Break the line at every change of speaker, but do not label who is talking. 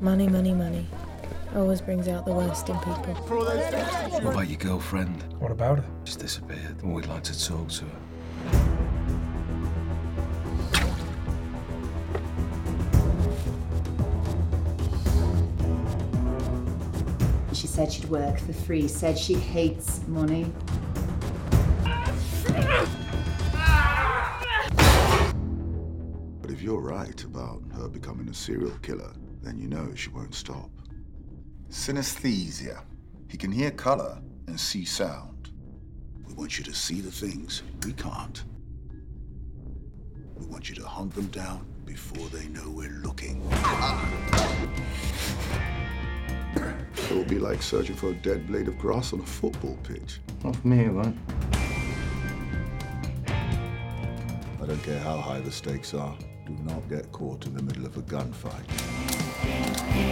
Money, money, money. Always brings out the worst in people.
What about your girlfriend?
What about her?
She's disappeared. And we'd like to talk to her.
She said she'd work for free, said she hates money.
But if you're right about her becoming a serial killer, then you know she won't stop. Synesthesia. He can hear color and see sound. We want you to see the things we can't. We want you to hunt them down before they know we're looking. It will be like searching for a dead blade of grass on a football pitch.
Not for me, it won't.
I don't care how high the stakes are. Do not get caught in the middle of a gunfight. Yeah.